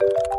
you